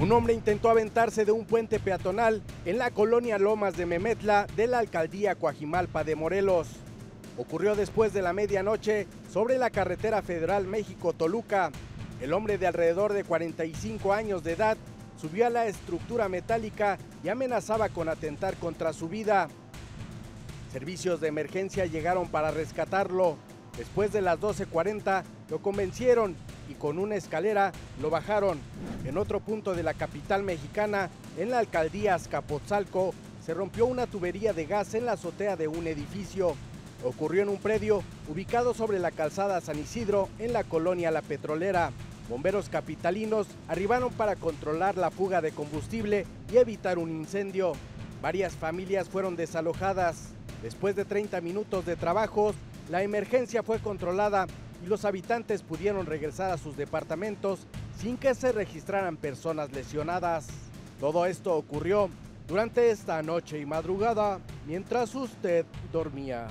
Un hombre intentó aventarse de un puente peatonal en la colonia Lomas de Memetla de la alcaldía Coajimalpa de Morelos. Ocurrió después de la medianoche sobre la carretera federal México-Toluca. El hombre de alrededor de 45 años de edad subió a la estructura metálica y amenazaba con atentar contra su vida. Servicios de emergencia llegaron para rescatarlo. Después de las 12.40 lo convencieron y con una escalera lo bajaron. En otro punto de la capital mexicana, en la alcaldía Azcapotzalco, se rompió una tubería de gas en la azotea de un edificio. Ocurrió en un predio ubicado sobre la calzada San Isidro, en la colonia La Petrolera. Bomberos capitalinos arribaron para controlar la fuga de combustible y evitar un incendio. Varias familias fueron desalojadas. Después de 30 minutos de trabajo, la emergencia fue controlada y los habitantes pudieron regresar a sus departamentos sin que se registraran personas lesionadas. Todo esto ocurrió durante esta noche y madrugada mientras usted dormía.